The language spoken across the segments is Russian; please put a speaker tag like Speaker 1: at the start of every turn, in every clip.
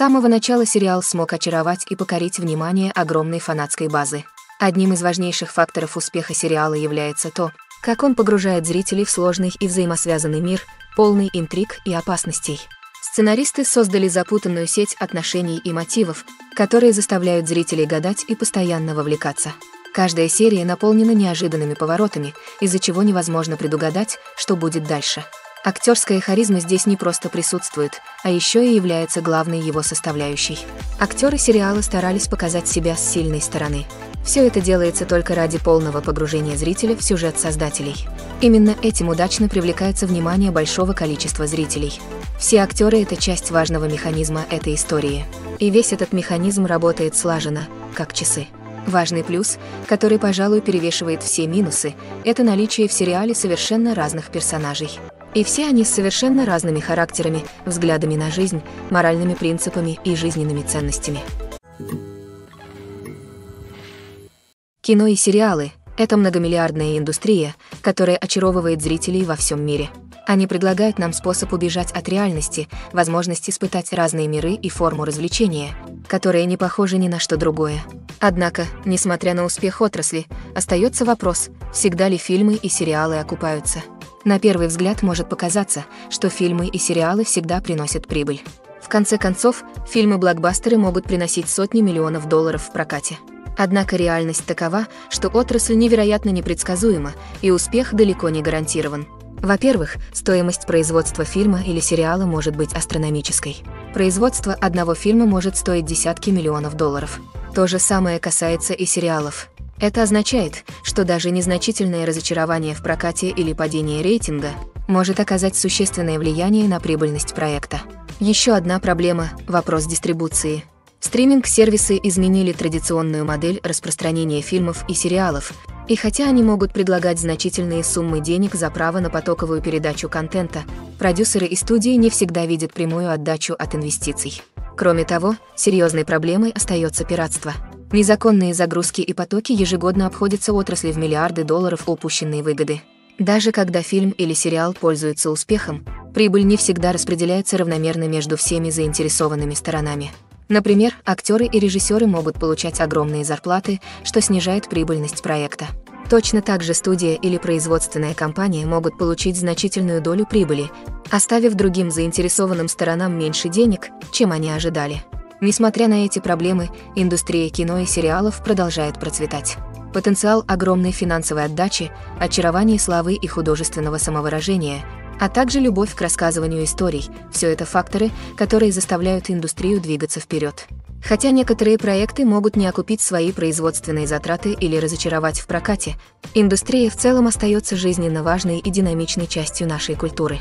Speaker 1: самого начала сериал смог очаровать и покорить внимание огромной фанатской базы. Одним из важнейших факторов успеха сериала является то, как он погружает зрителей в сложный и взаимосвязанный мир, полный интриг и опасностей. Сценаристы создали запутанную сеть отношений и мотивов, которые заставляют зрителей гадать и постоянно вовлекаться. Каждая серия наполнена неожиданными поворотами, из-за чего невозможно предугадать, что будет дальше. Актерская харизма здесь не просто присутствует, а еще и является главной его составляющей. Актеры сериала старались показать себя с сильной стороны. Все это делается только ради полного погружения зрителя в сюжет создателей. Именно этим удачно привлекается внимание большого количества зрителей. Все актеры — это часть важного механизма этой истории. И весь этот механизм работает слаженно, как часы. Важный плюс, который, пожалуй, перевешивает все минусы, это наличие в сериале совершенно разных персонажей. И все они с совершенно разными характерами, взглядами на жизнь, моральными принципами и жизненными ценностями. Кино и сериалы — это многомиллиардная индустрия, которая очаровывает зрителей во всем мире. Они предлагают нам способ убежать от реальности, возможность испытать разные миры и форму развлечения, которые не похожи ни на что другое. Однако, несмотря на успех отрасли, остается вопрос, всегда ли фильмы и сериалы окупаются. На первый взгляд может показаться, что фильмы и сериалы всегда приносят прибыль. В конце концов, фильмы-блокбастеры могут приносить сотни миллионов долларов в прокате. Однако реальность такова, что отрасль невероятно непредсказуема, и успех далеко не гарантирован. Во-первых, стоимость производства фильма или сериала может быть астрономической. Производство одного фильма может стоить десятки миллионов долларов. То же самое касается и сериалов. Это означает, что даже незначительное разочарование в прокате или падение рейтинга может оказать существенное влияние на прибыльность проекта. Еще одна проблема – вопрос дистрибуции. Стриминг-сервисы изменили традиционную модель распространения фильмов и сериалов, и хотя они могут предлагать значительные суммы денег за право на потоковую передачу контента, продюсеры и студии не всегда видят прямую отдачу от инвестиций. Кроме того, серьезной проблемой остается пиратство. Незаконные загрузки и потоки ежегодно обходятся отрасли в миллиарды долларов упущенной выгоды. Даже когда фильм или сериал пользуются успехом, прибыль не всегда распределяется равномерно между всеми заинтересованными сторонами. Например, актеры и режиссеры могут получать огромные зарплаты, что снижает прибыльность проекта. Точно так же студия или производственная компания могут получить значительную долю прибыли, оставив другим заинтересованным сторонам меньше денег, чем они ожидали. Несмотря на эти проблемы, индустрия кино и сериалов продолжает процветать. Потенциал огромной финансовой отдачи, очарование славы и художественного самовыражения – а также любовь к рассказыванию историй. Все это факторы, которые заставляют индустрию двигаться вперед. Хотя некоторые проекты могут не окупить свои производственные затраты или разочаровать в прокате, индустрия в целом остается жизненно важной и динамичной частью нашей культуры.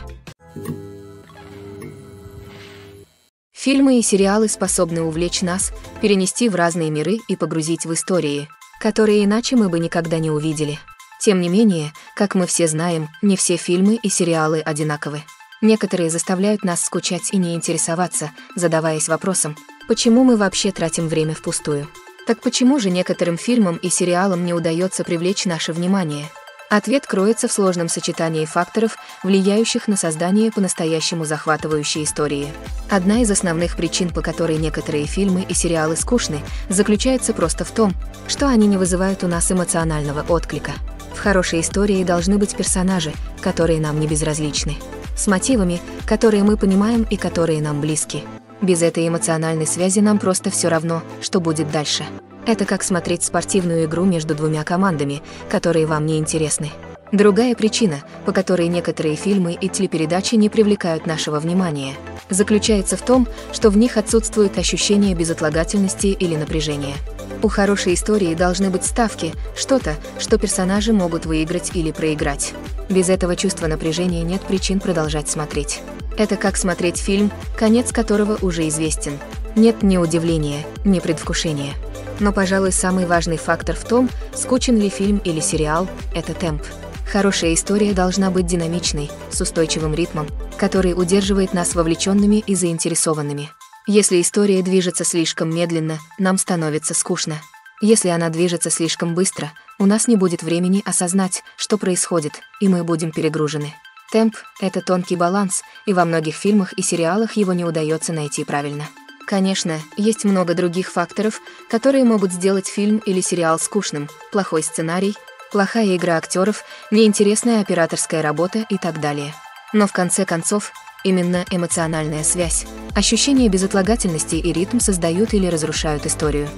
Speaker 1: Фильмы и сериалы способны увлечь нас, перенести в разные миры и погрузить в истории, которые иначе мы бы никогда не увидели. Тем не менее, как мы все знаем, не все фильмы и сериалы одинаковы. Некоторые заставляют нас скучать и не интересоваться, задаваясь вопросом, почему мы вообще тратим время впустую. Так почему же некоторым фильмам и сериалам не удается привлечь наше внимание? Ответ кроется в сложном сочетании факторов, влияющих на создание по-настоящему захватывающей истории. Одна из основных причин, по которой некоторые фильмы и сериалы скучны, заключается просто в том, что они не вызывают у нас эмоционального отклика. В хорошей истории должны быть персонажи, которые нам не безразличны. С мотивами, которые мы понимаем и которые нам близки. Без этой эмоциональной связи нам просто все равно, что будет дальше. Это как смотреть спортивную игру между двумя командами, которые вам не интересны. Другая причина, по которой некоторые фильмы и телепередачи не привлекают нашего внимания, заключается в том, что в них отсутствует ощущение безотлагательности или напряжения. У хорошей истории должны быть ставки, что-то, что персонажи могут выиграть или проиграть. Без этого чувства напряжения нет причин продолжать смотреть. Это как смотреть фильм, конец которого уже известен. Нет ни удивления, ни предвкушения. Но, пожалуй, самый важный фактор в том, скучен ли фильм или сериал – это темп. Хорошая история должна быть динамичной, с устойчивым ритмом, который удерживает нас вовлеченными и заинтересованными. Если история движется слишком медленно, нам становится скучно. Если она движется слишком быстро, у нас не будет времени осознать, что происходит, и мы будем перегружены. Темп — это тонкий баланс, и во многих фильмах и сериалах его не удается найти правильно. Конечно, есть много других факторов, которые могут сделать фильм или сериал скучным. Плохой сценарий, плохая игра актеров, неинтересная операторская работа и так далее. Но в конце концов, именно эмоциональная связь, ощущение безотлагательности и ритм создают или разрушают историю.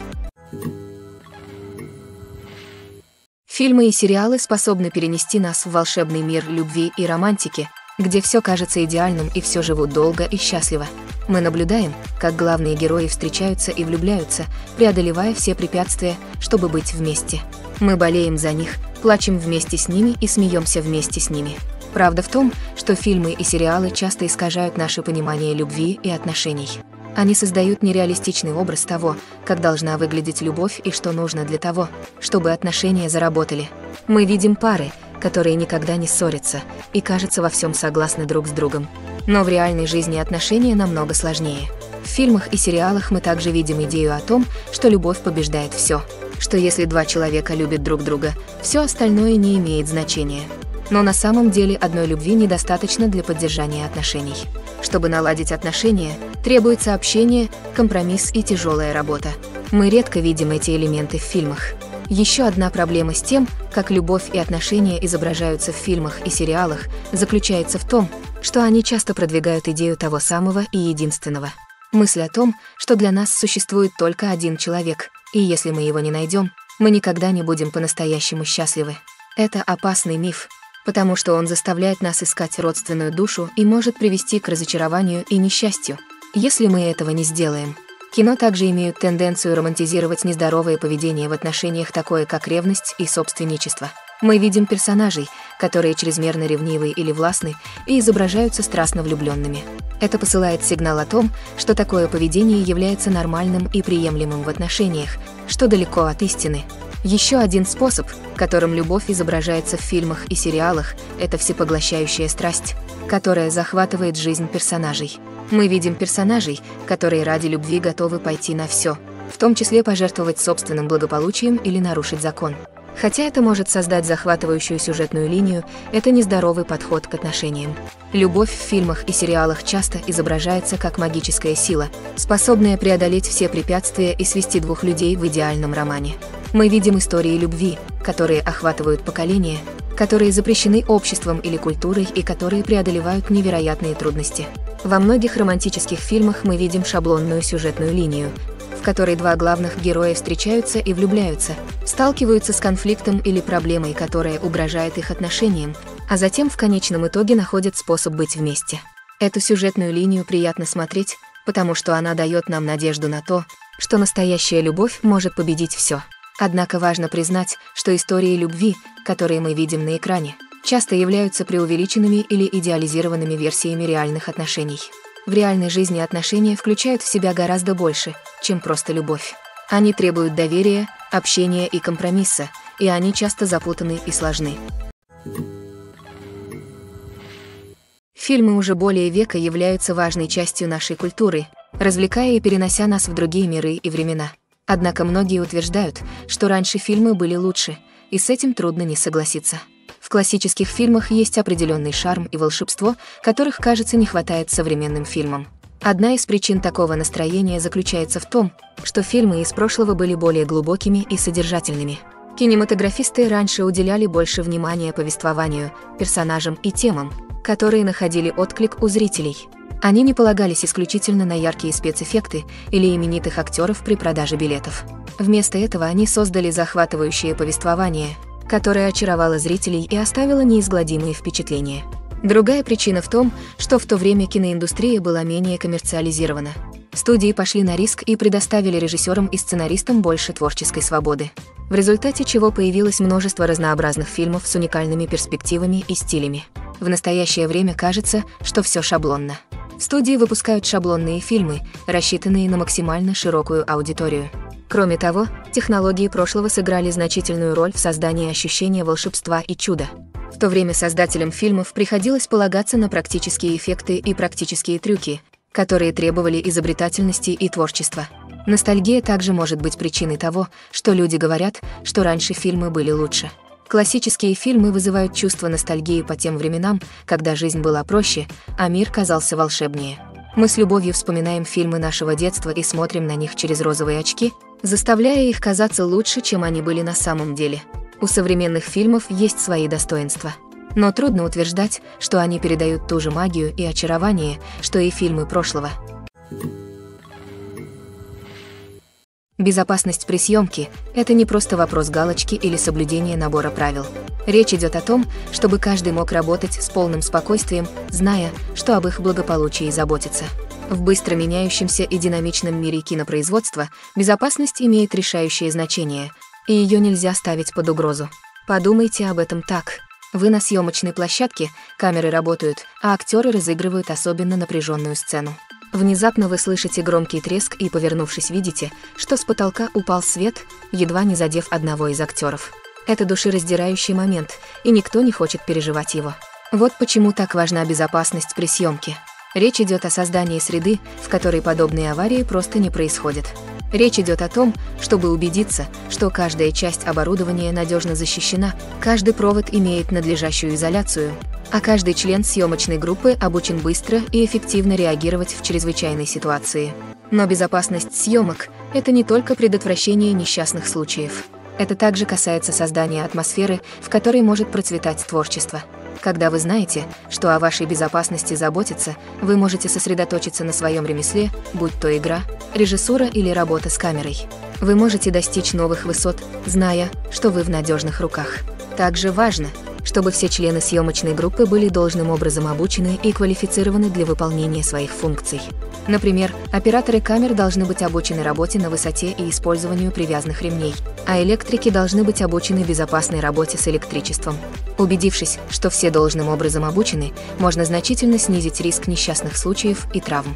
Speaker 1: Фильмы и сериалы способны перенести нас в волшебный мир любви и романтики, где все кажется идеальным и все живут долго и счастливо. Мы наблюдаем, как главные герои встречаются и влюбляются, преодолевая все препятствия, чтобы быть вместе. Мы болеем за них, плачем вместе с ними и смеемся вместе с ними. Правда в том, что фильмы и сериалы часто искажают наше понимание любви и отношений. Они создают нереалистичный образ того, как должна выглядеть любовь и что нужно для того, чтобы отношения заработали. Мы видим пары, которые никогда не ссорятся и, кажется, во всем согласны друг с другом. Но в реальной жизни отношения намного сложнее. В фильмах и сериалах мы также видим идею о том, что любовь побеждает все, что если два человека любят друг друга, все остальное не имеет значения. Но на самом деле одной любви недостаточно для поддержания отношений. Чтобы наладить отношения, требуется общение, компромисс и тяжелая работа. Мы редко видим эти элементы в фильмах. Еще одна проблема с тем, как любовь и отношения изображаются в фильмах и сериалах, заключается в том, что они часто продвигают идею того самого и единственного. Мысль о том, что для нас существует только один человек, и если мы его не найдем, мы никогда не будем по-настоящему счастливы. Это опасный миф, потому что он заставляет нас искать родственную душу и может привести к разочарованию и несчастью, если мы этого не сделаем. Кино также имеют тенденцию романтизировать нездоровое поведение в отношениях, такое как ревность и собственничество. Мы видим персонажей, которые чрезмерно ревнивы или властны и изображаются страстно влюбленными. Это посылает сигнал о том, что такое поведение является нормальным и приемлемым в отношениях, что далеко от истины. Еще один способ, которым любовь изображается в фильмах и сериалах, это всепоглощающая страсть, которая захватывает жизнь персонажей. Мы видим персонажей, которые ради любви готовы пойти на все, в том числе пожертвовать собственным благополучием или нарушить закон. Хотя это может создать захватывающую сюжетную линию, это нездоровый подход к отношениям. Любовь в фильмах и сериалах часто изображается как магическая сила, способная преодолеть все препятствия и свести двух людей в идеальном романе. Мы видим истории любви, которые охватывают поколения, которые запрещены обществом или культурой и которые преодолевают невероятные трудности. Во многих романтических фильмах мы видим шаблонную сюжетную линию, в которой два главных героя встречаются и влюбляются, сталкиваются с конфликтом или проблемой, которая угрожает их отношениям, а затем в конечном итоге находят способ быть вместе. Эту сюжетную линию приятно смотреть, потому что она дает нам надежду на то, что настоящая любовь может победить все. Однако важно признать, что истории любви, которые мы видим на экране, часто являются преувеличенными или идеализированными версиями реальных отношений. В реальной жизни отношения включают в себя гораздо больше, чем просто любовь. Они требуют доверия, общения и компромисса, и они часто запутаны и сложны. Фильмы уже более века являются важной частью нашей культуры, развлекая и перенося нас в другие миры и времена. Однако многие утверждают, что раньше фильмы были лучше, и с этим трудно не согласиться. В классических фильмах есть определенный шарм и волшебство, которых, кажется, не хватает современным фильмам. Одна из причин такого настроения заключается в том, что фильмы из прошлого были более глубокими и содержательными. Кинематографисты раньше уделяли больше внимания повествованию, персонажам и темам, которые находили отклик у зрителей. Они не полагались исключительно на яркие спецэффекты или именитых актеров при продаже билетов. Вместо этого они создали захватывающее повествование, которое очаровало зрителей и оставило неизгладимые впечатления. Другая причина в том, что в то время киноиндустрия была менее коммерциализирована. Студии пошли на риск и предоставили режиссерам и сценаристам больше творческой свободы, в результате чего появилось множество разнообразных фильмов с уникальными перспективами и стилями. В настоящее время кажется, что все шаблонно. Студии выпускают шаблонные фильмы, рассчитанные на максимально широкую аудиторию. Кроме того, технологии прошлого сыграли значительную роль в создании ощущения волшебства и чуда. В то время создателям фильмов приходилось полагаться на практические эффекты и практические трюки, которые требовали изобретательности и творчества. Ностальгия также может быть причиной того, что люди говорят, что раньше фильмы были лучше. Классические фильмы вызывают чувство ностальгии по тем временам, когда жизнь была проще, а мир казался волшебнее. Мы с любовью вспоминаем фильмы нашего детства и смотрим на них через розовые очки, заставляя их казаться лучше, чем они были на самом деле. У современных фильмов есть свои достоинства. Но трудно утверждать, что они передают ту же магию и очарование, что и фильмы прошлого. Безопасность при съемке – это не просто вопрос галочки или соблюдения набора правил. Речь идет о том, чтобы каждый мог работать с полным спокойствием, зная, что об их благополучии заботится. В быстро меняющемся и динамичном мире кинопроизводства безопасность имеет решающее значение, и ее нельзя ставить под угрозу. Подумайте об этом так. Вы на съемочной площадке, камеры работают, а актеры разыгрывают особенно напряженную сцену. Внезапно вы слышите громкий треск и, повернувшись, видите, что с потолка упал свет, едва не задев одного из актеров. Это душераздирающий момент, и никто не хочет переживать его. Вот почему так важна безопасность при съемке. Речь идет о создании среды, в которой подобные аварии просто не происходят. Речь идет о том, чтобы убедиться, что каждая часть оборудования надежно защищена, каждый провод имеет надлежащую изоляцию, а каждый член съемочной группы обучен быстро и эффективно реагировать в чрезвычайной ситуации. Но безопасность съемок – это не только предотвращение несчастных случаев. Это также касается создания атмосферы, в которой может процветать творчество. Когда вы знаете, что о вашей безопасности заботится, вы можете сосредоточиться на своем ремесле, будь то игра, режиссура или работа с камерой. Вы можете достичь новых высот, зная, что вы в надежных руках. Также важно – чтобы все члены съемочной группы были должным образом обучены и квалифицированы для выполнения своих функций. Например, операторы камер должны быть обучены работе на высоте и использованию привязанных ремней, а электрики должны быть обучены безопасной работе с электричеством. Убедившись, что все должным образом обучены, можно значительно снизить риск несчастных случаев и травм.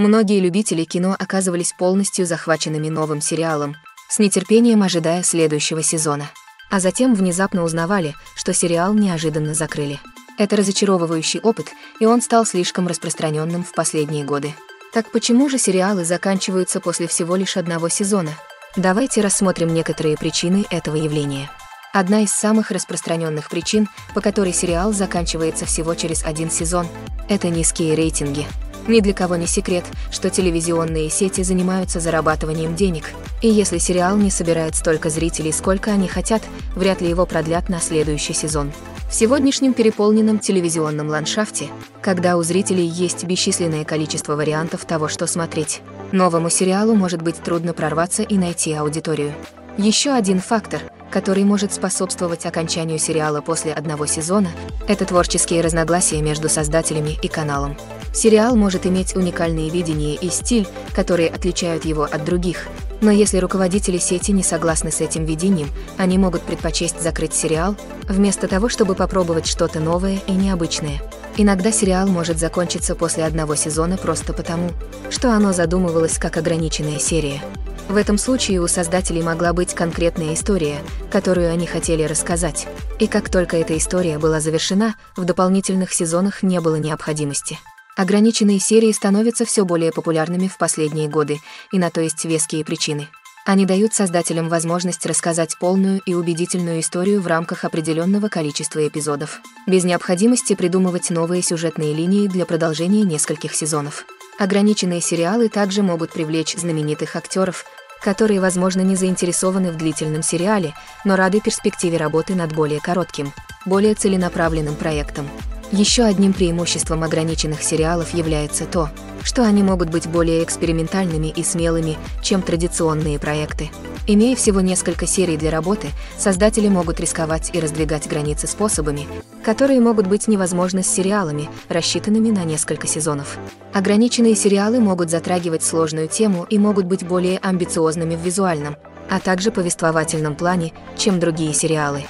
Speaker 1: Многие любители кино оказывались полностью захваченными новым сериалом, с нетерпением ожидая следующего сезона. А затем внезапно узнавали, что сериал неожиданно закрыли. Это разочаровывающий опыт, и он стал слишком распространенным в последние годы. Так почему же сериалы заканчиваются после всего лишь одного сезона? Давайте рассмотрим некоторые причины этого явления. Одна из самых распространенных причин, по которой сериал заканчивается всего через один сезон, это низкие рейтинги – ни для кого не секрет, что телевизионные сети занимаются зарабатыванием денег, и если сериал не собирает столько зрителей, сколько они хотят, вряд ли его продлят на следующий сезон. В сегодняшнем переполненном телевизионном ландшафте, когда у зрителей есть бесчисленное количество вариантов того, что смотреть, новому сериалу может быть трудно прорваться и найти аудиторию. Еще один фактор, который может способствовать окончанию сериала после одного сезона, это творческие разногласия между создателями и каналом. Сериал может иметь уникальные видения и стиль, которые отличают его от других, но если руководители сети не согласны с этим видением, они могут предпочесть закрыть сериал, вместо того, чтобы попробовать что-то новое и необычное. Иногда сериал может закончиться после одного сезона просто потому, что оно задумывалось как ограниченная серия. В этом случае у создателей могла быть конкретная история, которую они хотели рассказать. И как только эта история была завершена, в дополнительных сезонах не было необходимости. Ограниченные серии становятся все более популярными в последние годы, и на то есть веские причины. Они дают создателям возможность рассказать полную и убедительную историю в рамках определенного количества эпизодов, без необходимости придумывать новые сюжетные линии для продолжения нескольких сезонов. Ограниченные сериалы также могут привлечь знаменитых актеров, которые, возможно, не заинтересованы в длительном сериале, но рады перспективе работы над более коротким, более целенаправленным проектом. Еще одним преимуществом ограниченных сериалов является то, что они могут быть более экспериментальными и смелыми, чем традиционные проекты. Имея всего несколько серий для работы, создатели могут рисковать и раздвигать границы способами, которые могут быть невозможны с сериалами, рассчитанными на несколько сезонов. Ограниченные сериалы могут затрагивать сложную тему и могут быть более амбициозными в визуальном, а также повествовательном плане, чем другие сериалы.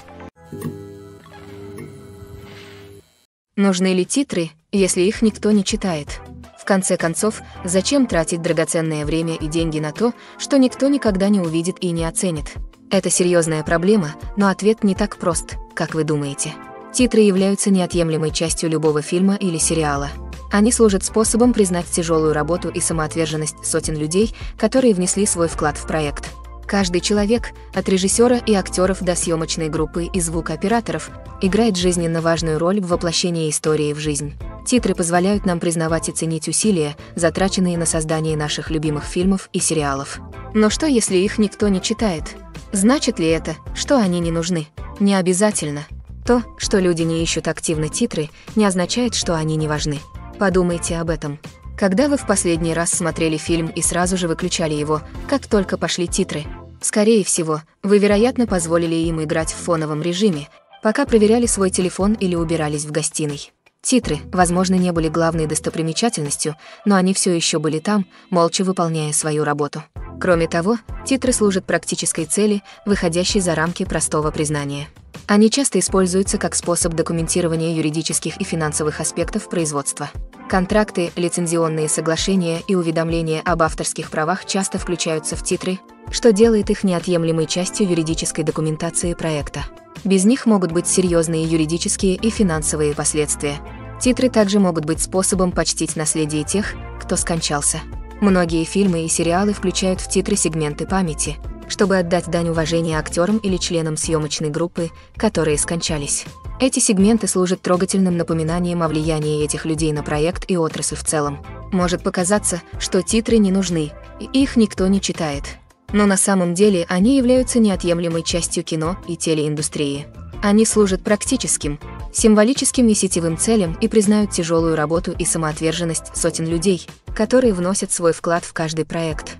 Speaker 1: Нужны ли титры, если их никто не читает? В конце концов, зачем тратить драгоценное время и деньги на то, что никто никогда не увидит и не оценит? Это серьезная проблема, но ответ не так прост, как вы думаете. Титры являются неотъемлемой частью любого фильма или сериала. Они служат способом признать тяжелую работу и самоотверженность сотен людей, которые внесли свой вклад в проект. Каждый человек, от режиссера и актеров до съемочной группы и звукооператоров, играет жизненно важную роль в воплощении истории в жизнь. Титры позволяют нам признавать и ценить усилия, затраченные на создание наших любимых фильмов и сериалов. Но что, если их никто не читает? Значит ли это, что они не нужны? Не обязательно. То, что люди не ищут активно титры, не означает, что они не важны. Подумайте об этом. Когда вы в последний раз смотрели фильм и сразу же выключали его, как только пошли титры? Скорее всего, вы, вероятно, позволили им играть в фоновом режиме, пока проверяли свой телефон или убирались в гостиной. Титры, возможно, не были главной достопримечательностью, но они все еще были там, молча выполняя свою работу. Кроме того, титры служат практической цели, выходящей за рамки простого признания. Они часто используются как способ документирования юридических и финансовых аспектов производства. Контракты, лицензионные соглашения и уведомления об авторских правах часто включаются в титры, что делает их неотъемлемой частью юридической документации проекта. Без них могут быть серьезные юридические и финансовые последствия. Титры также могут быть способом почтить наследие тех, кто скончался. Многие фильмы и сериалы включают в титры сегменты памяти, чтобы отдать дань уважения актерам или членам съемочной группы, которые скончались. Эти сегменты служат трогательным напоминанием о влиянии этих людей на проект и отрасль в целом. Может показаться, что титры не нужны, и их никто не читает но на самом деле они являются неотъемлемой частью кино и телеиндустрии. Они служат практическим, символическим и сетевым целям и признают тяжелую работу и самоотверженность сотен людей, которые вносят свой вклад в каждый проект.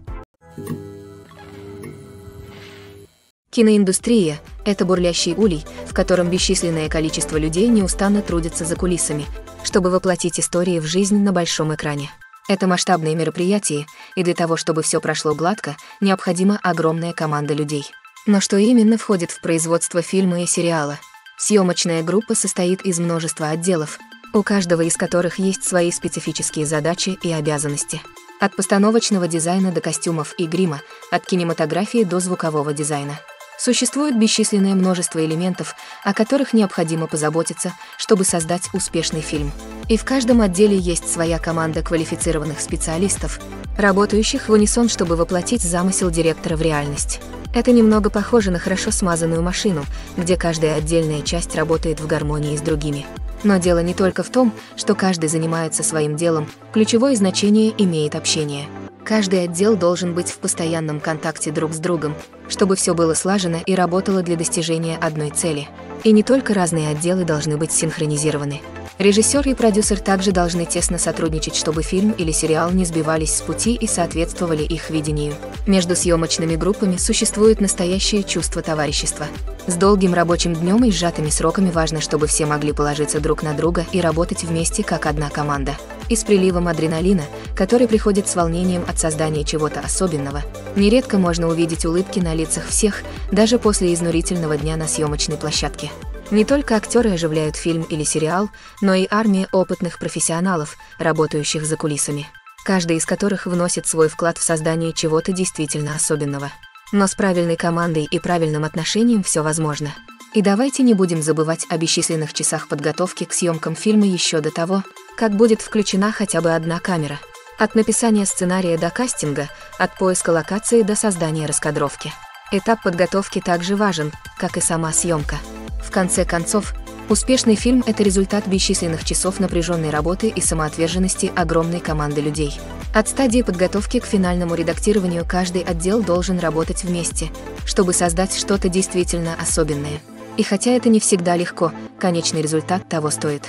Speaker 1: Киноиндустрия – это бурлящий улей, в котором бесчисленное количество людей неустанно трудятся за кулисами, чтобы воплотить истории в жизнь на большом экране. Это масштабные мероприятия, и для того, чтобы все прошло гладко, необходима огромная команда людей. Но что именно входит в производство фильма и сериала? Съемочная группа состоит из множества отделов, у каждого из которых есть свои специфические задачи и обязанности. От постановочного дизайна до костюмов и грима, от кинематографии до звукового дизайна. Существует бесчисленное множество элементов, о которых необходимо позаботиться, чтобы создать успешный фильм. И в каждом отделе есть своя команда квалифицированных специалистов, работающих в унисон, чтобы воплотить замысел директора в реальность. Это немного похоже на хорошо смазанную машину, где каждая отдельная часть работает в гармонии с другими. Но дело не только в том, что каждый занимается своим делом, ключевое значение имеет общение – Каждый отдел должен быть в постоянном контакте друг с другом, чтобы все было слажено и работало для достижения одной цели. И не только разные отделы должны быть синхронизированы. Режиссер и продюсер также должны тесно сотрудничать, чтобы фильм или сериал не сбивались с пути и соответствовали их видению. Между съемочными группами существует настоящее чувство товарищества. С долгим рабочим днем и сжатыми сроками важно, чтобы все могли положиться друг на друга и работать вместе как одна команда. И с приливом адреналина, который приходит с волнением от создания чего-то особенного, нередко можно увидеть улыбки на лицах всех, даже после изнурительного дня на съемочной площадке. Не только актеры оживляют фильм или сериал, но и армия опытных профессионалов, работающих за кулисами, каждый из которых вносит свой вклад в создание чего-то действительно особенного. Но с правильной командой и правильным отношением все возможно. И давайте не будем забывать о бесчисленных часах подготовки к съемкам фильма еще до того, как будет включена хотя бы одна камера. От написания сценария до кастинга, от поиска локации до создания раскадровки. Этап подготовки также важен, как и сама съемка. В конце концов, успешный фильм – это результат бесчисленных часов напряженной работы и самоотверженности огромной команды людей. От стадии подготовки к финальному редактированию каждый отдел должен работать вместе, чтобы создать что-то действительно особенное. И хотя это не всегда легко, конечный результат того стоит.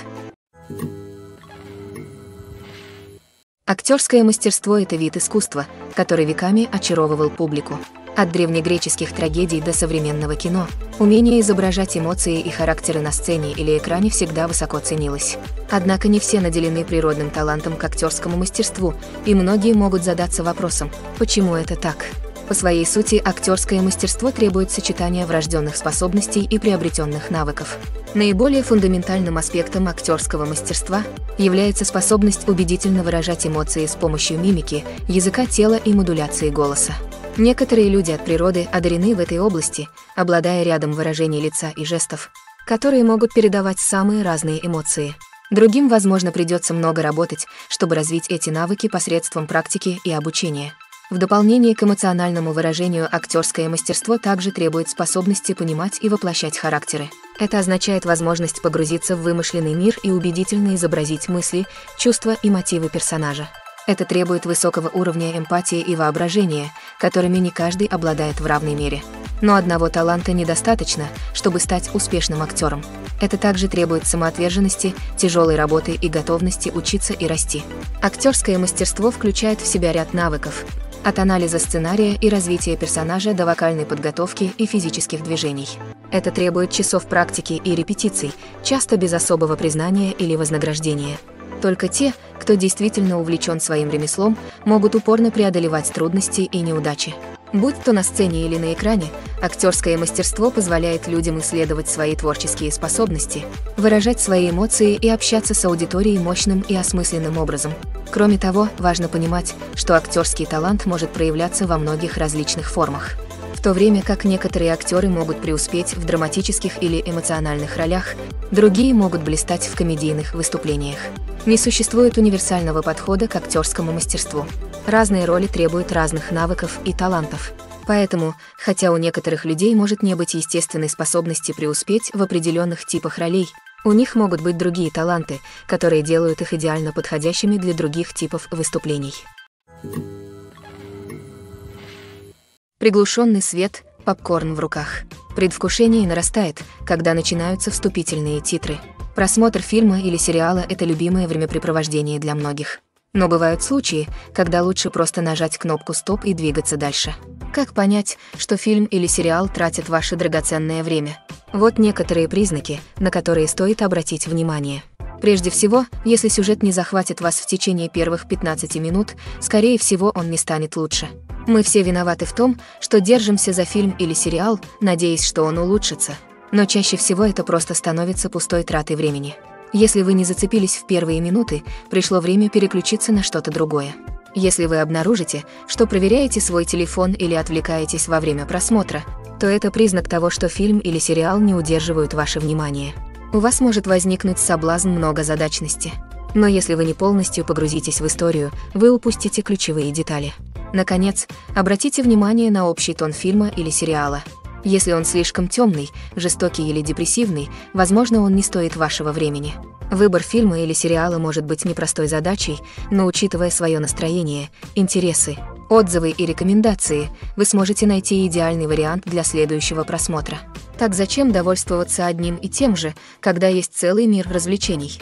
Speaker 1: Актерское мастерство – это вид искусства, который веками очаровывал публику. От древнегреческих трагедий до современного кино умение изображать эмоции и характеры на сцене или экране всегда высоко ценилось. Однако не все наделены природным талантом к актерскому мастерству, и многие могут задаться вопросом, почему это так? По своей сути, актерское мастерство требует сочетания врожденных способностей и приобретенных навыков. Наиболее фундаментальным аспектом актерского мастерства является способность убедительно выражать эмоции с помощью мимики, языка тела и модуляции голоса. Некоторые люди от природы одарены в этой области, обладая рядом выражений лица и жестов, которые могут передавать самые разные эмоции. Другим, возможно, придется много работать, чтобы развить эти навыки посредством практики и обучения. В дополнение к эмоциональному выражению актерское мастерство также требует способности понимать и воплощать характеры. Это означает возможность погрузиться в вымышленный мир и убедительно изобразить мысли, чувства и мотивы персонажа. Это требует высокого уровня эмпатии и воображения, которыми не каждый обладает в равной мере. Но одного таланта недостаточно, чтобы стать успешным актером. Это также требует самоотверженности, тяжелой работы и готовности учиться и расти. Актерское мастерство включает в себя ряд навыков, от анализа сценария и развития персонажа до вокальной подготовки и физических движений. Это требует часов практики и репетиций, часто без особого признания или вознаграждения. Только те, кто действительно увлечен своим ремеслом, могут упорно преодолевать трудности и неудачи. Будь то на сцене или на экране, актерское мастерство позволяет людям исследовать свои творческие способности, выражать свои эмоции и общаться с аудиторией мощным и осмысленным образом. Кроме того, важно понимать, что актерский талант может проявляться во многих различных формах. В то время как некоторые актеры могут преуспеть в драматических или эмоциональных ролях, другие могут блистать в комедийных выступлениях. Не существует универсального подхода к актерскому мастерству. Разные роли требуют разных навыков и талантов. Поэтому, хотя у некоторых людей может не быть естественной способности преуспеть в определенных типах ролей, у них могут быть другие таланты, которые делают их идеально подходящими для других типов выступлений. Приглушенный свет, попкорн в руках. Предвкушение нарастает, когда начинаются вступительные титры – Просмотр фильма или сериала — это любимое времяпрепровождение для многих. Но бывают случаи, когда лучше просто нажать кнопку «Стоп» и двигаться дальше. Как понять, что фильм или сериал тратят ваше драгоценное время? Вот некоторые признаки, на которые стоит обратить внимание. Прежде всего, если сюжет не захватит вас в течение первых 15 минут, скорее всего, он не станет лучше. Мы все виноваты в том, что держимся за фильм или сериал, надеясь, что он улучшится но чаще всего это просто становится пустой тратой времени. Если вы не зацепились в первые минуты, пришло время переключиться на что-то другое. Если вы обнаружите, что проверяете свой телефон или отвлекаетесь во время просмотра, то это признак того, что фильм или сериал не удерживают ваше внимание. У вас может возникнуть соблазн многозадачности. Но если вы не полностью погрузитесь в историю, вы упустите ключевые детали. Наконец, обратите внимание на общий тон фильма или сериала – если он слишком темный, жестокий или депрессивный, возможно, он не стоит вашего времени. Выбор фильма или сериала может быть непростой задачей, но учитывая свое настроение, интересы, отзывы и рекомендации, вы сможете найти идеальный вариант для следующего просмотра. Так зачем довольствоваться одним и тем же, когда есть целый мир развлечений?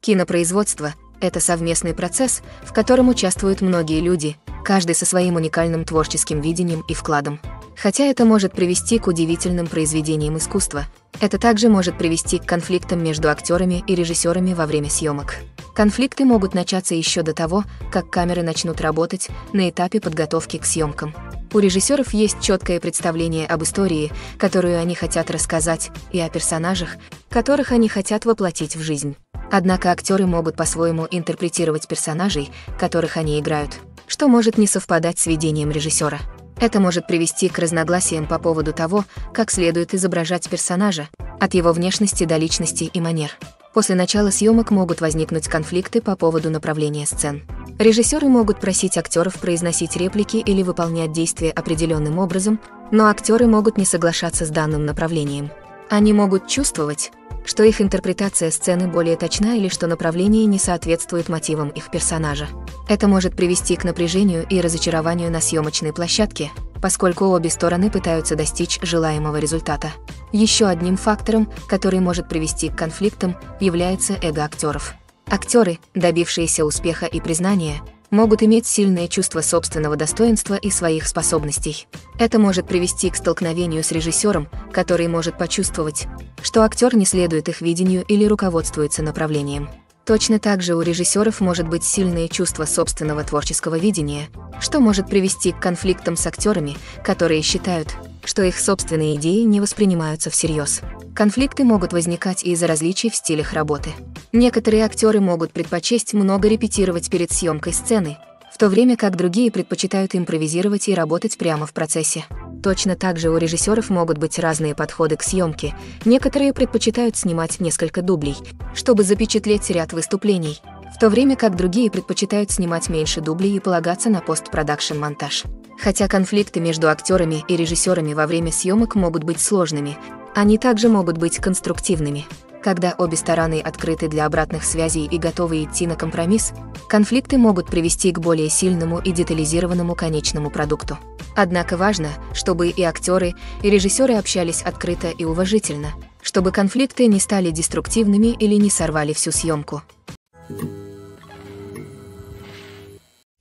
Speaker 1: Кинопроизводство — это совместный процесс, в котором участвуют многие люди, каждый со своим уникальным творческим видением и вкладом. Хотя это может привести к удивительным произведениям искусства, это также может привести к конфликтам между актерами и режиссерами во время съемок. Конфликты могут начаться еще до того, как камеры начнут работать на этапе подготовки к съемкам. У режиссеров есть четкое представление об истории, которую они хотят рассказать, и о персонажах, которых они хотят воплотить в жизнь. Однако актеры могут по-своему интерпретировать персонажей, которых они играют что может не совпадать с видением режиссера. Это может привести к разногласиям по поводу того, как следует изображать персонажа, от его внешности до личности и манер. После начала съемок могут возникнуть конфликты по поводу направления сцен. Режиссеры могут просить актеров произносить реплики или выполнять действия определенным образом, но актеры могут не соглашаться с данным направлением. Они могут чувствовать, что их интерпретация сцены более точна или что направление не соответствует мотивам их персонажа. Это может привести к напряжению и разочарованию на съемочной площадке, поскольку обе стороны пытаются достичь желаемого результата. Еще одним фактором, который может привести к конфликтам, является эго актеров. Актеры, добившиеся успеха и признания, могут иметь сильное чувство собственного достоинства и своих способностей. Это может привести к столкновению с режиссером, который может почувствовать, что актер не следует их видению или руководствуется направлением. Точно так же у режиссеров может быть сильное чувство собственного творческого видения, что может привести к конфликтам с актерами, которые считают, что их собственные идеи не воспринимаются всерьез. Конфликты могут возникать из-за различий в стилях работы. Некоторые актеры могут предпочесть много репетировать перед съемкой сцены, в то время как другие предпочитают импровизировать и работать прямо в процессе. Точно так же у режиссеров могут быть разные подходы к съемке. Некоторые предпочитают снимать несколько дублей, чтобы запечатлеть ряд выступлений, в то время как другие предпочитают снимать меньше дублей и полагаться на постпродакшн-монтаж. Хотя конфликты между актерами и режиссерами во время съемок могут быть сложными, они также могут быть конструктивными. Когда обе стороны открыты для обратных связей и готовы идти на компромисс, конфликты могут привести к более сильному и детализированному конечному продукту. Однако важно, чтобы и актеры, и режиссеры общались открыто и уважительно, чтобы конфликты не стали деструктивными или не сорвали всю съемку.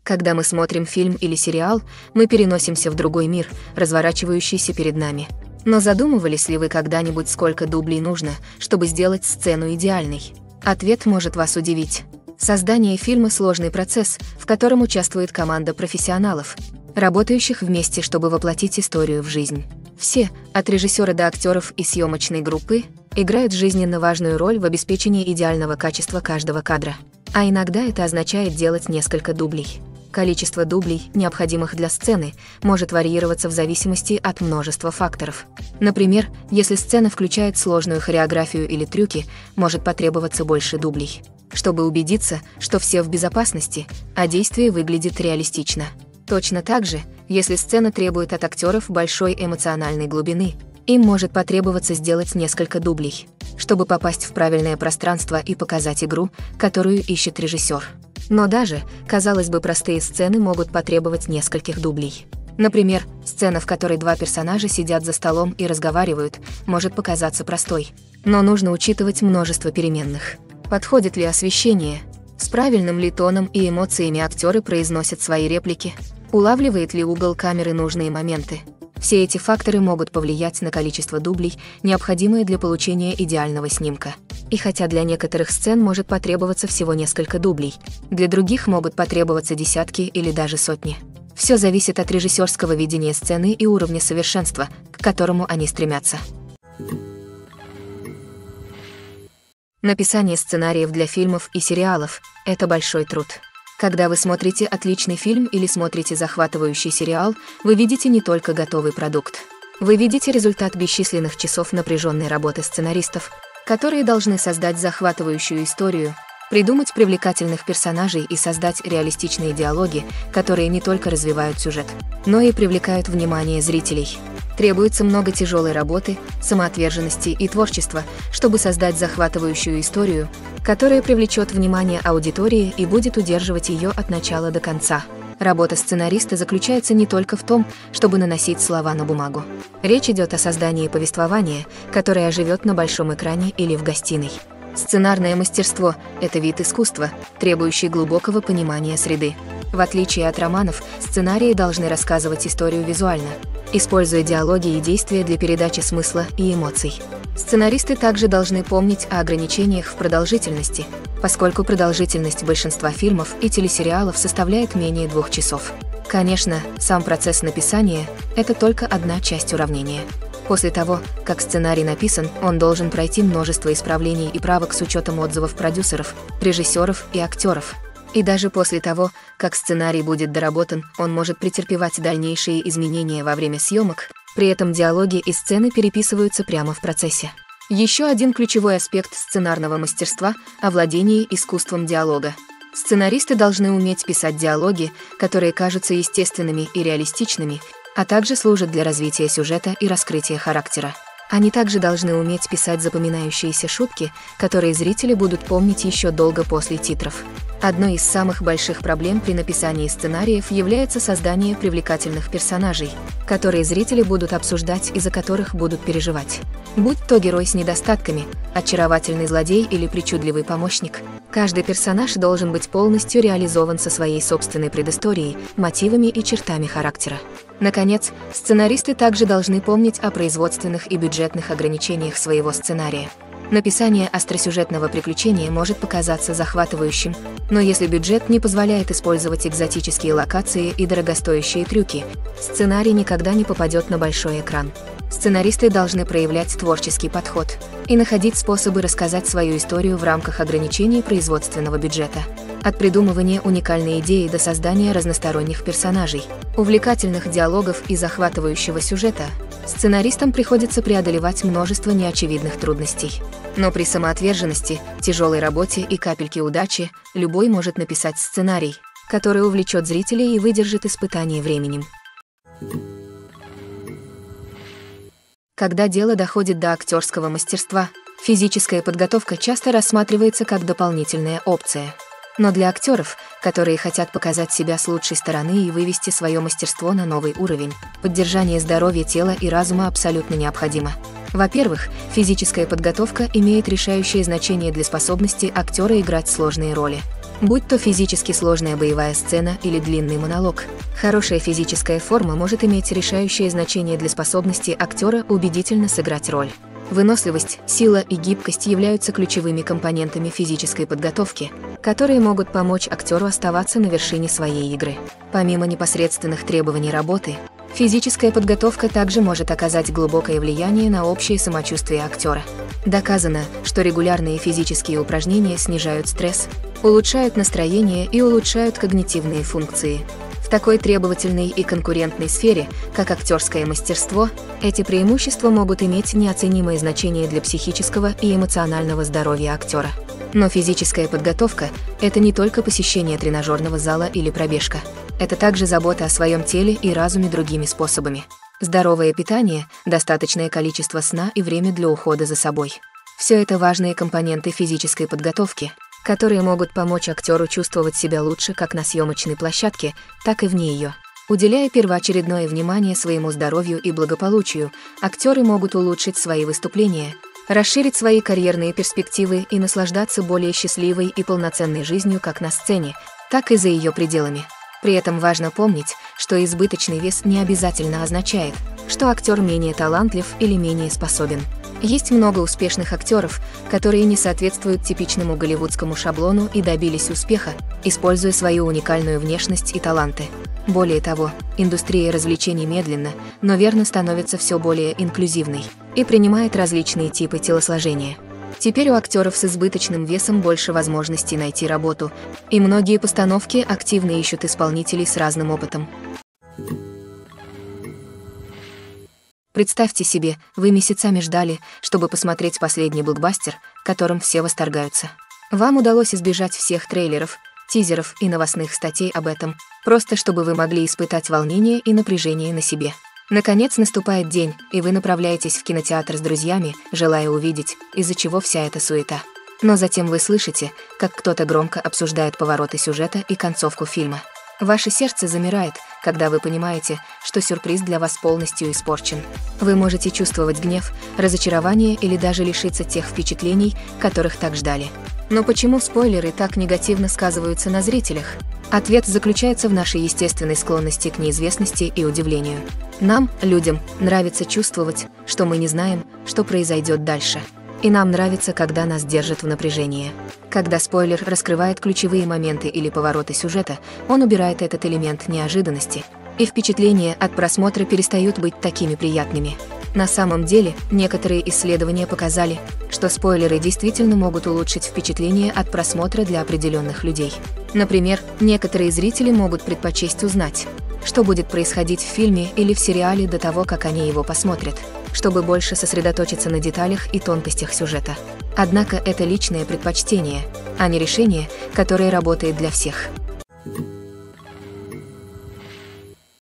Speaker 1: Когда мы смотрим фильм или сериал, мы переносимся в другой мир, разворачивающийся перед нами. Но задумывались ли вы когда-нибудь, сколько дублей нужно, чтобы сделать сцену идеальной? Ответ может вас удивить. Создание фильма – сложный процесс, в котором участвует команда профессионалов, работающих вместе, чтобы воплотить историю в жизнь. Все, от режиссера до актеров и съемочной группы, играют жизненно важную роль в обеспечении идеального качества каждого кадра. А иногда это означает делать несколько дублей. Количество дублей, необходимых для сцены, может варьироваться в зависимости от множества факторов. Например, если сцена включает сложную хореографию или трюки, может потребоваться больше дублей. Чтобы убедиться, что все в безопасности, а действие выглядит реалистично. Точно так же, если сцена требует от актеров большой эмоциональной глубины, им может потребоваться сделать несколько дублей, чтобы попасть в правильное пространство и показать игру, которую ищет режиссер. Но даже, казалось бы, простые сцены могут потребовать нескольких дублей. Например, сцена, в которой два персонажа сидят за столом и разговаривают, может показаться простой. Но нужно учитывать множество переменных. Подходит ли освещение? С правильным ли тоном и эмоциями актеры произносят свои реплики? Улавливает ли угол камеры нужные моменты? Все эти факторы могут повлиять на количество дублей, необходимое для получения идеального снимка. И хотя для некоторых сцен может потребоваться всего несколько дублей, для других могут потребоваться десятки или даже сотни. Все зависит от режиссерского видения сцены и уровня совершенства, к которому они стремятся. Написание сценариев для фильмов и сериалов – это большой труд. Когда вы смотрите отличный фильм или смотрите захватывающий сериал, вы видите не только готовый продукт. Вы видите результат бесчисленных часов напряженной работы сценаристов, которые должны создать захватывающую историю, придумать привлекательных персонажей и создать реалистичные диалоги, которые не только развивают сюжет, но и привлекают внимание зрителей. Требуется много тяжелой работы, самоотверженности и творчества, чтобы создать захватывающую историю, которая привлечет внимание аудитории и будет удерживать ее от начала до конца. Работа сценариста заключается не только в том, чтобы наносить слова на бумагу. Речь идет о создании повествования, которое оживет на большом экране или в гостиной. Сценарное мастерство – это вид искусства, требующий глубокого понимания среды. В отличие от романов, сценарии должны рассказывать историю визуально, используя диалоги и действия для передачи смысла и эмоций. Сценаристы также должны помнить о ограничениях в продолжительности, поскольку продолжительность большинства фильмов и телесериалов составляет менее двух часов. Конечно, сам процесс написания – это только одна часть уравнения. После того, как сценарий написан, он должен пройти множество исправлений и правок с учетом отзывов продюсеров, режиссеров и актеров – и даже после того, как сценарий будет доработан, он может претерпевать дальнейшие изменения во время съемок, при этом диалоги и сцены переписываются прямо в процессе. Еще один ключевой аспект сценарного мастерства – овладение искусством диалога. Сценаристы должны уметь писать диалоги, которые кажутся естественными и реалистичными, а также служат для развития сюжета и раскрытия характера. Они также должны уметь писать запоминающиеся шутки, которые зрители будут помнить еще долго после титров. Одной из самых больших проблем при написании сценариев является создание привлекательных персонажей, которые зрители будут обсуждать и за которых будут переживать. Будь то герой с недостатками, очаровательный злодей или причудливый помощник, каждый персонаж должен быть полностью реализован со своей собственной предысторией, мотивами и чертами характера. Наконец, сценаристы также должны помнить о производственных и бюджетных ограничениях своего сценария. Написание остросюжетного приключения может показаться захватывающим, но если бюджет не позволяет использовать экзотические локации и дорогостоящие трюки, сценарий никогда не попадет на большой экран. Сценаристы должны проявлять творческий подход и находить способы рассказать свою историю в рамках ограничений производственного бюджета. От придумывания уникальной идеи до создания разносторонних персонажей, увлекательных диалогов и захватывающего сюжета – Сценаристам приходится преодолевать множество неочевидных трудностей. Но при самоотверженности, тяжелой работе и капельке удачи любой может написать сценарий, который увлечет зрителей и выдержит испытание временем. Когда дело доходит до актерского мастерства, физическая подготовка часто рассматривается как дополнительная опция. Но для актеров, которые хотят показать себя с лучшей стороны и вывести свое мастерство на новый уровень, поддержание здоровья тела и разума абсолютно необходимо. Во-первых, физическая подготовка имеет решающее значение для способности актера играть сложные роли – Будь то физически сложная боевая сцена или длинный монолог, хорошая физическая форма может иметь решающее значение для способности актера убедительно сыграть роль. Выносливость, сила и гибкость являются ключевыми компонентами физической подготовки, которые могут помочь актеру оставаться на вершине своей игры. Помимо непосредственных требований работы, физическая подготовка также может оказать глубокое влияние на общее самочувствие актера. Доказано, что регулярные физические упражнения снижают стресс, улучшают настроение и улучшают когнитивные функции. В такой требовательной и конкурентной сфере, как актерское мастерство, эти преимущества могут иметь неоценимое значение для психического и эмоционального здоровья актера. Но физическая подготовка – это не только посещение тренажерного зала или пробежка. Это также забота о своем теле и разуме другими способами. Здоровое питание, достаточное количество сна и время для ухода за собой. Все это важные компоненты физической подготовки – которые могут помочь актеру чувствовать себя лучше как на съемочной площадке, так и вне ее. Уделяя первоочередное внимание своему здоровью и благополучию, актеры могут улучшить свои выступления, расширить свои карьерные перспективы и наслаждаться более счастливой и полноценной жизнью как на сцене, так и за ее пределами. При этом важно помнить, что избыточный вес не обязательно означает, что актер менее талантлив или менее способен. Есть много успешных актеров, которые не соответствуют типичному голливудскому шаблону и добились успеха, используя свою уникальную внешность и таланты. Более того, индустрия развлечений медленно, но верно становится все более инклюзивной и принимает различные типы телосложения. Теперь у актеров с избыточным весом больше возможностей найти работу, и многие постановки активно ищут исполнителей с разным опытом. Представьте себе, вы месяцами ждали, чтобы посмотреть последний блокбастер, которым все восторгаются. Вам удалось избежать всех трейлеров, тизеров и новостных статей об этом, просто чтобы вы могли испытать волнение и напряжение на себе. Наконец наступает день, и вы направляетесь в кинотеатр с друзьями, желая увидеть, из-за чего вся эта суета. Но затем вы слышите, как кто-то громко обсуждает повороты сюжета и концовку фильма. Ваше сердце замирает, когда вы понимаете, что сюрприз для вас полностью испорчен. Вы можете чувствовать гнев, разочарование или даже лишиться тех впечатлений, которых так ждали. Но почему спойлеры так негативно сказываются на зрителях? Ответ заключается в нашей естественной склонности к неизвестности и удивлению. Нам, людям, нравится чувствовать, что мы не знаем, что произойдет дальше. И нам нравится, когда нас держат в напряжении. Когда спойлер раскрывает ключевые моменты или повороты сюжета, он убирает этот элемент неожиданности, и впечатления от просмотра перестают быть такими приятными. На самом деле, некоторые исследования показали, что спойлеры действительно могут улучшить впечатление от просмотра для определенных людей. Например, некоторые зрители могут предпочесть узнать, что будет происходить в фильме или в сериале до того, как они его посмотрят чтобы больше сосредоточиться на деталях и тонкостях сюжета. Однако это личное предпочтение, а не решение, которое работает для всех.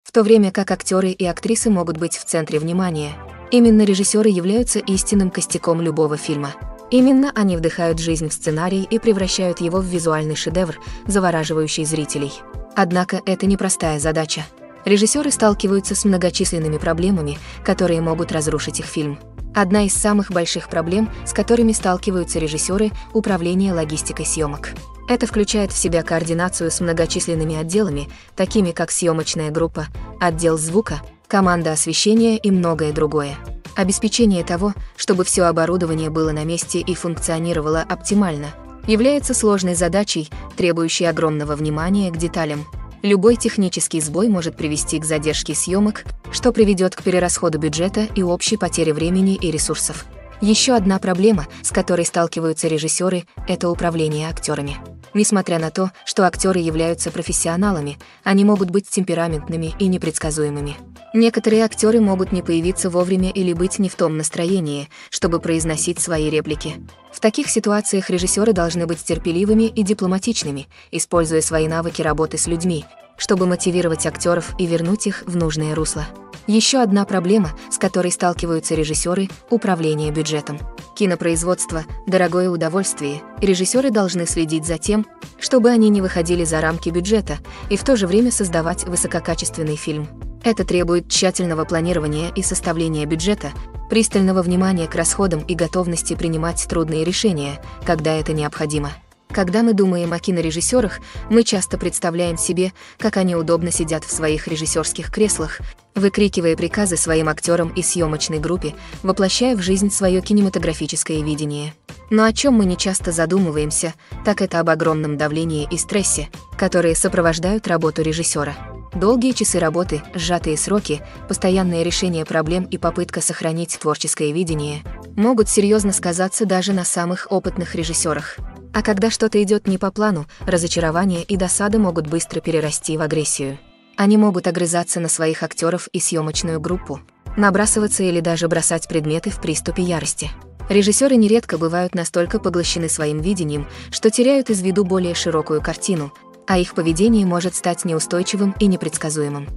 Speaker 1: В то время как актеры и актрисы могут быть в центре внимания, именно режиссеры являются истинным костяком любого фильма. Именно они вдыхают жизнь в сценарий и превращают его в визуальный шедевр, завораживающий зрителей. Однако это непростая задача – режиссеры сталкиваются с многочисленными проблемами, которые могут разрушить их фильм. Одна из самых больших проблем, с которыми сталкиваются режиссеры – управление логистикой съемок. Это включает в себя координацию с многочисленными отделами, такими как съемочная группа, отдел звука, команда освещения и многое другое. Обеспечение того, чтобы все оборудование было на месте и функционировало оптимально, является сложной задачей, требующей огромного внимания к деталям – Любой технический сбой может привести к задержке съемок, что приведет к перерасходу бюджета и общей потере времени и ресурсов. Еще одна проблема, с которой сталкиваются режиссеры, это управление актерами. Несмотря на то, что актеры являются профессионалами, они могут быть темпераментными и непредсказуемыми. Некоторые актеры могут не появиться вовремя или быть не в том настроении, чтобы произносить свои реплики. В таких ситуациях режиссеры должны быть терпеливыми и дипломатичными, используя свои навыки работы с людьми, чтобы мотивировать актеров и вернуть их в нужное русло. Еще одна проблема, с которой сталкиваются режиссеры – управление бюджетом. Кинопроизводство – дорогое удовольствие, режиссеры должны следить за тем, чтобы они не выходили за рамки бюджета и в то же время создавать высококачественный фильм. Это требует тщательного планирования и составления бюджета, пристального внимания к расходам и готовности принимать трудные решения, когда это необходимо. Когда мы думаем о кинорежиссерах, мы часто представляем себе, как они удобно сидят в своих режиссерских креслах, выкрикивая приказы своим актерам и съемочной группе, воплощая в жизнь свое кинематографическое видение. Но о чем мы не часто задумываемся, так это об огромном давлении и стрессе, которые сопровождают работу режиссера. Долгие часы работы, сжатые сроки, постоянное решение проблем и попытка сохранить творческое видение могут серьезно сказаться даже на самых опытных режиссерах. А когда что-то идет не по плану, разочарование и досада могут быстро перерасти в агрессию. Они могут огрызаться на своих актеров и съемочную группу, набрасываться или даже бросать предметы в приступе ярости. Режиссеры нередко бывают настолько поглощены своим видением, что теряют из виду более широкую картину, а их поведение может стать неустойчивым и непредсказуемым.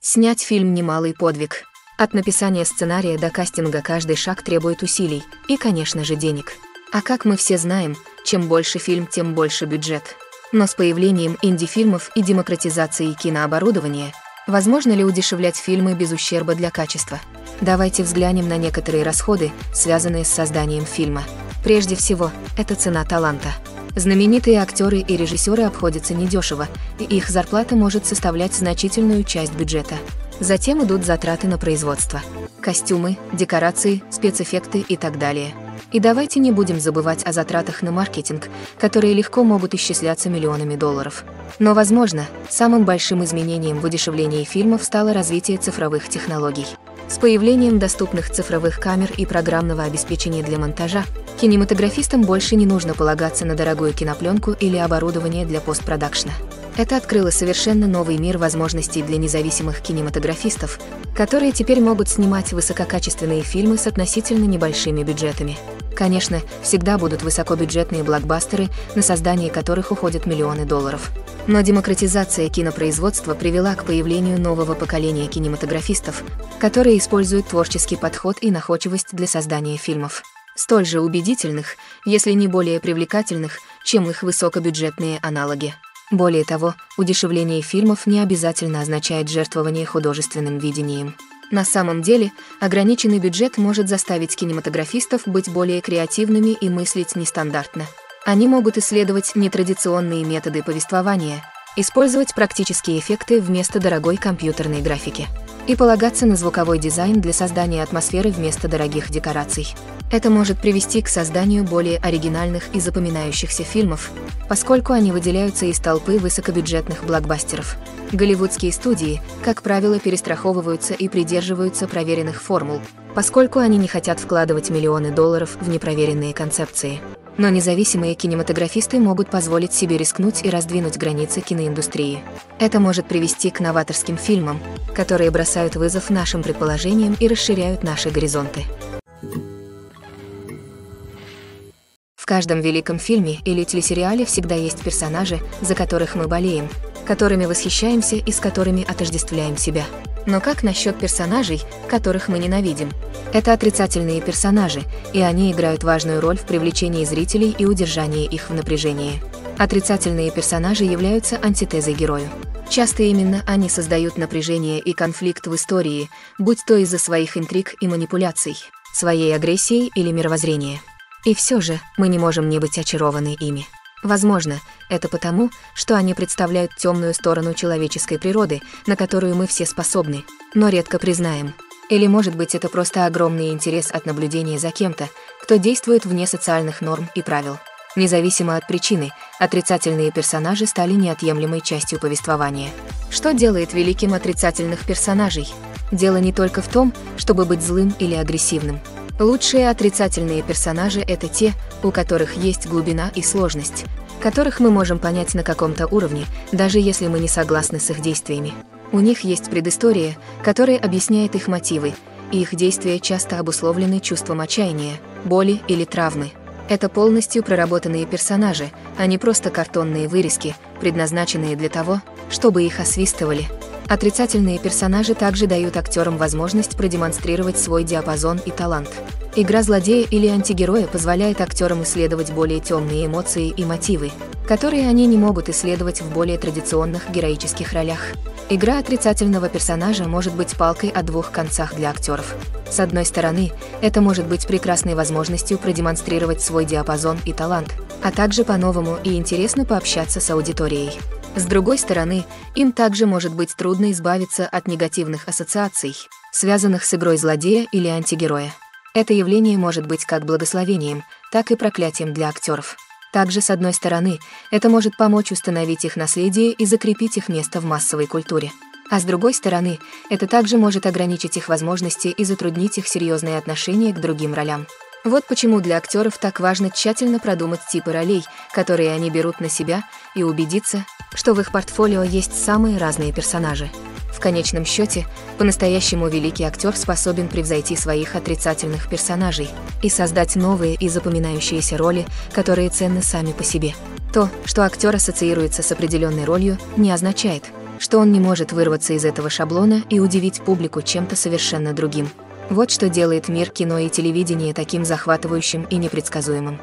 Speaker 1: Снять фильм «Немалый подвиг» От написания сценария до кастинга каждый шаг требует усилий и, конечно же, денег. А как мы все знаем, чем больше фильм, тем больше бюджет. Но с появлением инди-фильмов и демократизацией кинооборудования, возможно ли удешевлять фильмы без ущерба для качества? Давайте взглянем на некоторые расходы, связанные с созданием фильма. Прежде всего, это цена таланта. Знаменитые актеры и режиссеры обходятся недешево, и их зарплата может составлять значительную часть бюджета. Затем идут затраты на производство. Костюмы, декорации, спецэффекты и так далее. И давайте не будем забывать о затратах на маркетинг, которые легко могут исчисляться миллионами долларов. Но, возможно, самым большим изменением в удешевлении фильмов стало развитие цифровых технологий. С появлением доступных цифровых камер и программного обеспечения для монтажа, кинематографистам больше не нужно полагаться на дорогую кинопленку или оборудование для постпродакшна. Это открыло совершенно новый мир возможностей для независимых кинематографистов, которые теперь могут снимать высококачественные фильмы с относительно небольшими бюджетами. Конечно, всегда будут высокобюджетные блокбастеры, на создание которых уходят миллионы долларов. Но демократизация кинопроизводства привела к появлению нового поколения кинематографистов, которые используют творческий подход и находчивость для создания фильмов. Столь же убедительных, если не более привлекательных, чем их высокобюджетные аналоги. Более того, удешевление фильмов не обязательно означает жертвование художественным видением. На самом деле, ограниченный бюджет может заставить кинематографистов быть более креативными и мыслить нестандартно. Они могут исследовать нетрадиционные методы повествования, использовать практические эффекты вместо дорогой компьютерной графики и полагаться на звуковой дизайн для создания атмосферы вместо дорогих декораций. Это может привести к созданию более оригинальных и запоминающихся фильмов, поскольку они выделяются из толпы высокобюджетных блокбастеров. Голливудские студии, как правило, перестраховываются и придерживаются проверенных формул, поскольку они не хотят вкладывать миллионы долларов в непроверенные концепции. Но независимые кинематографисты могут позволить себе рискнуть и раздвинуть границы киноиндустрии. Это может привести к новаторским фильмам, которые бросают вызов нашим предположениям и расширяют наши горизонты. В каждом великом фильме или телесериале всегда есть персонажи, за которых мы болеем, которыми восхищаемся и с которыми отождествляем себя. Но как насчет персонажей, которых мы ненавидим? Это отрицательные персонажи, и они играют важную роль в привлечении зрителей и удержании их в напряжении. Отрицательные персонажи являются антитезой герою. Часто именно они создают напряжение и конфликт в истории, будь то из-за своих интриг и манипуляций, своей агрессии или мировоззрения. И все же мы не можем не быть очарованы ими. Возможно, это потому, что они представляют темную сторону человеческой природы, на которую мы все способны, но редко признаем. Или, может быть, это просто огромный интерес от наблюдения за кем-то, кто действует вне социальных норм и правил. Независимо от причины, отрицательные персонажи стали неотъемлемой частью повествования. Что делает великим отрицательных персонажей? Дело не только в том, чтобы быть злым или агрессивным. Лучшие отрицательные персонажи — это те, у которых есть глубина и сложность, которых мы можем понять на каком-то уровне, даже если мы не согласны с их действиями. У них есть предыстория, которая объясняет их мотивы, и их действия часто обусловлены чувством отчаяния, боли или травмы. Это полностью проработанные персонажи, а не просто картонные вырезки, предназначенные для того, чтобы их освистывали. Отрицательные персонажи также дают актерам возможность продемонстрировать свой диапазон и талант. Игра злодея или антигероя позволяет актерам исследовать более темные эмоции и мотивы, которые они не могут исследовать в более традиционных героических ролях. Игра отрицательного персонажа может быть палкой о двух концах для актеров. С одной стороны, это может быть прекрасной возможностью продемонстрировать свой диапазон и талант, а также по-новому и интересно пообщаться с аудиторией. С другой стороны, им также может быть трудно избавиться от негативных ассоциаций, связанных с игрой злодея или антигероя. Это явление может быть как благословением, так и проклятием для актеров. Также, с одной стороны, это может помочь установить их наследие и закрепить их место в массовой культуре. А с другой стороны, это также может ограничить их возможности и затруднить их серьезные отношения к другим ролям. Вот почему для актеров так важно тщательно продумать типы ролей, которые они берут на себя, и убедиться, что в их портфолио есть самые разные персонажи. В конечном счете, по-настоящему великий актер способен превзойти своих отрицательных персонажей и создать новые и запоминающиеся роли, которые ценны сами по себе. То, что актер ассоциируется с определенной ролью, не означает, что он не может вырваться из этого шаблона и удивить публику чем-то совершенно другим. Вот что делает мир кино и телевидения таким захватывающим и непредсказуемым.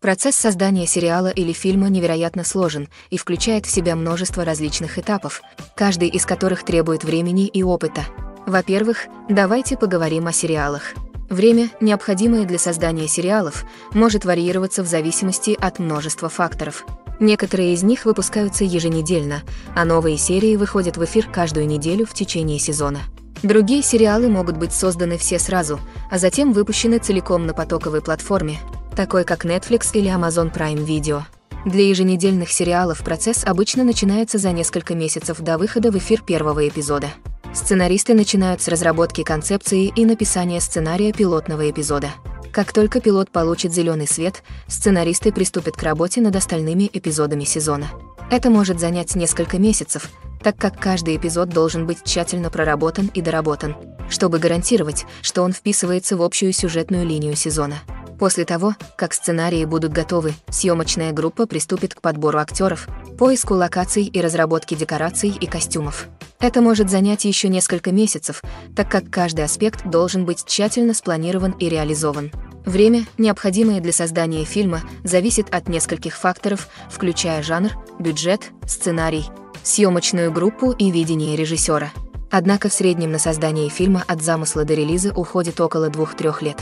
Speaker 1: Процесс создания сериала или фильма невероятно сложен и включает в себя множество различных этапов, каждый из которых требует времени и опыта. Во-первых, давайте поговорим о сериалах. Время, необходимое для создания сериалов, может варьироваться в зависимости от множества факторов. Некоторые из них выпускаются еженедельно, а новые серии выходят в эфир каждую неделю в течение сезона. Другие сериалы могут быть созданы все сразу, а затем выпущены целиком на потоковой платформе, такой как Netflix или Amazon Prime Video. Для еженедельных сериалов процесс обычно начинается за несколько месяцев до выхода в эфир первого эпизода. Сценаристы начинают с разработки концепции и написания сценария пилотного эпизода. Как только пилот получит зеленый свет, сценаристы приступят к работе над остальными эпизодами сезона. Это может занять несколько месяцев, так как каждый эпизод должен быть тщательно проработан и доработан, чтобы гарантировать, что он вписывается в общую сюжетную линию сезона. После того, как сценарии будут готовы, съемочная группа приступит к подбору актеров, поиску локаций и разработке декораций и костюмов. Это может занять еще несколько месяцев, так как каждый аспект должен быть тщательно спланирован и реализован. Время, необходимое для создания фильма, зависит от нескольких факторов, включая жанр, бюджет, сценарий, съемочную группу и видение режиссера. Однако в среднем на создание фильма от замысла до релиза уходит около 2-3 лет.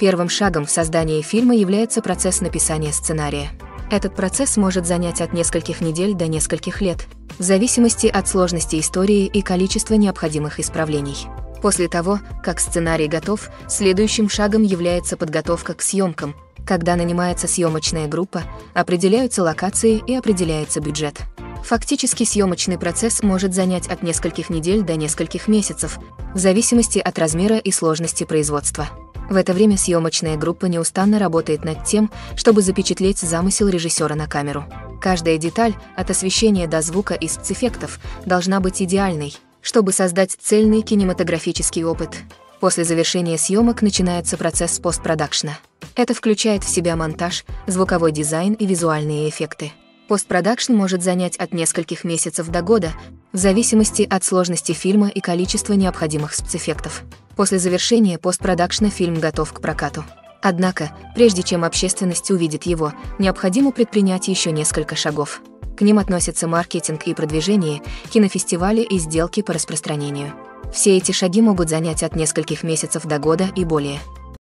Speaker 1: Первым шагом в создании фильма является процесс написания сценария. Этот процесс может занять от нескольких недель до нескольких лет, в зависимости от сложности истории и количества необходимых исправлений. После того, как сценарий готов, следующим шагом является подготовка к съемкам, когда нанимается съемочная группа, определяются локации и определяется бюджет. Фактически съемочный процесс может занять от нескольких недель до нескольких месяцев, в зависимости от размера и сложности производства. В это время съемочная группа неустанно работает над тем, чтобы запечатлеть замысел режиссера на камеру. Каждая деталь, от освещения до звука и спецэффектов, должна быть идеальной, чтобы создать цельный кинематографический опыт. После завершения съемок начинается процесс постпродакшна. Это включает в себя монтаж, звуковой дизайн и визуальные эффекты. Постпродакшн может занять от нескольких месяцев до года, в зависимости от сложности фильма и количества необходимых спецэффектов. После завершения постпродакшна фильм готов к прокату. Однако, прежде чем общественность увидит его, необходимо предпринять еще несколько шагов. К ним относятся маркетинг и продвижение, кинофестивали и сделки по распространению. Все эти шаги могут занять от нескольких месяцев до года и более.